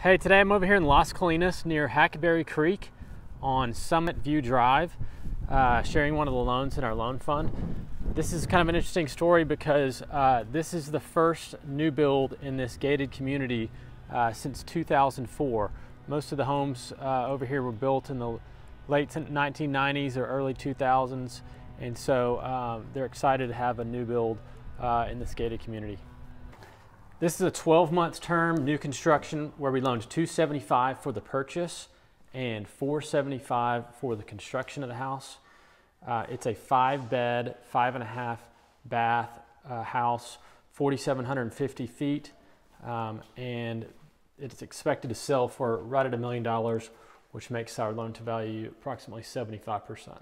Hey, today I'm over here in Las Colinas near Hackberry Creek on Summit View Drive, uh, sharing one of the loans in our loan fund. This is kind of an interesting story because uh, this is the first new build in this gated community uh, since 2004. Most of the homes uh, over here were built in the late 1990s or early 2000s, and so um, they're excited to have a new build uh, in this gated community. This is a 12 month term new construction where we loaned 275 for the purchase and 475 for the construction of the house. Uh, it's a five bed, five and a half bath uh, house, 4,750 feet, um, and it's expected to sell for right at a million dollars, which makes our loan to value approximately 75%.